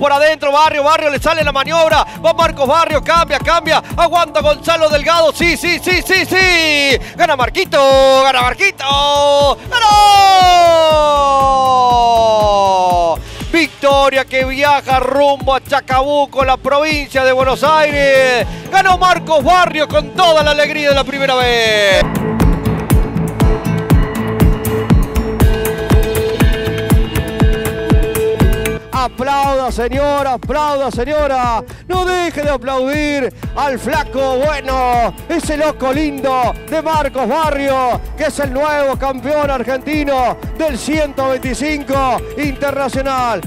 por adentro, Barrio, Barrio, le sale la maniobra. Va Marcos Barrio, cambia, cambia. Aguanta Gonzalo Delgado. Sí, sí, sí, sí, sí. Gana Marquito, gana Marquito. ¡Ganó! Victoria que viaja rumbo a Chacabuco, la provincia de Buenos Aires. Ganó Marcos Barrio con toda la alegría de la primera vez. Aplauda, señora, aplauda, señora. No deje de aplaudir al flaco bueno, ese loco lindo de Marcos Barrio, que es el nuevo campeón argentino del 125 internacional.